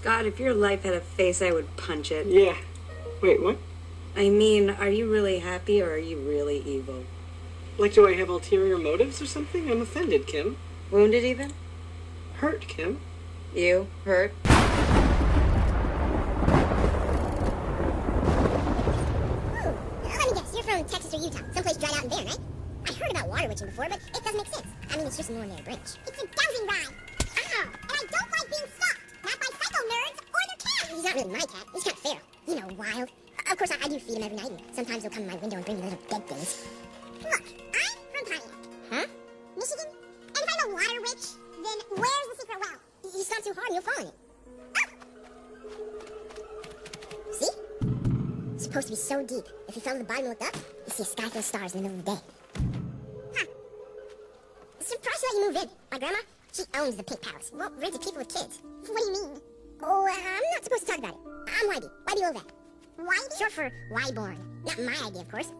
Scott, if your life had a face, I would punch it. Yeah. Wait, what? I mean, are you really happy or are you really evil? Like, do I have ulterior motives or something? I'm offended, Kim. Wounded even? Hurt, Kim. You? Hurt? Let me guess. You're from Texas or Utah, someplace dried out and barren, right? I heard about water witching before, but it doesn't make sense. I mean, it's just an ordinary branch. It's a dowsing rod. Ow! And I don't like being stalked. Cats. He's not really my cat. He's kind of feral. You know, wild. Of course, I, I do feed him every night, and sometimes he'll come to my window and bring me little dead things. Look, I'm from Pontiac. Huh? Michigan? And if I'm a water witch, then where's the secret well? You stomp too hard and you'll fall in it. Oh! See? It's supposed to be so deep. If you fell to the bottom and looked up, you see a sky full of stars in the middle of the day. Huh. Surprised to let you move in. My grandma, she owns the Pink Palace. Well, rents to people with kids. What do you mean? Supposed to talk about it. I'm Wybie. Wybie Lovat. Wybie? Short for Wyborn. Not my idea, of course.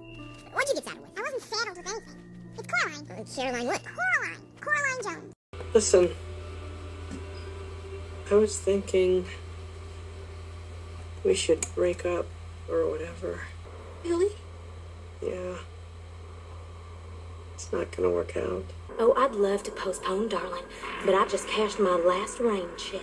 What'd you get saddled with? I wasn't saddled with anything. It's Coraline. Uh, Caroline what? Coraline. Coraline Jones. Listen. I was thinking we should break up or whatever. Really? Yeah. It's not gonna work out. Oh, I'd love to postpone, darling, but I just cashed my last rain check.